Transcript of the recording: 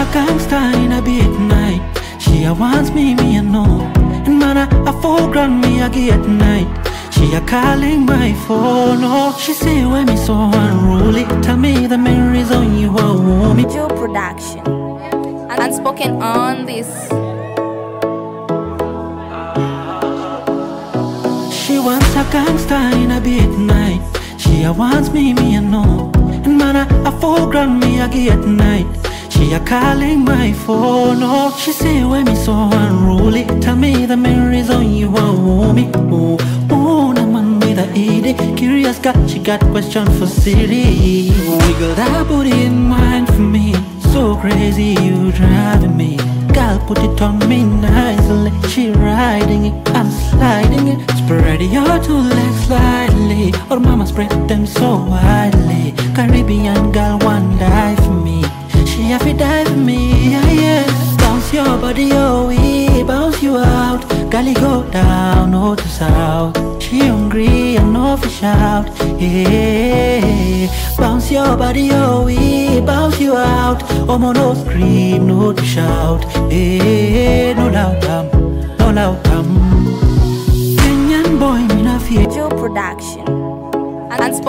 a gangster in a big night. She a wants me, me a know. And man, I, I full ground me a get night. She a calling my phone, oh She say when me so unruly Tell me the main reason you a want me Joe Production. Unspoken on this. She wants a gangster in a big night She a wants me, me a know And man, I, I full ground me a get night She a calling my phone, oh She say when me so unruly? Tell me the main reason you want me. Oh, oh, the man with a ED Curious got, she got question for city Wiggle that booty in mind for me So crazy you driving me. Girl put it on me nicely She riding it, I'm sliding it. Spread your two legs slightly Or mama spread them so widely. Caribbean girl die for me, yeah, yeah. Bounce your body, oh, we bounce you out. Gally go down, north to south. She hungry and no fish out, yeah. Bounce your body, oh, we bounce you out. Oh, no scream, no to shout, yeah. No loud, um, no loud, um Kenyan boy, me na fear Joe Production. Unspoken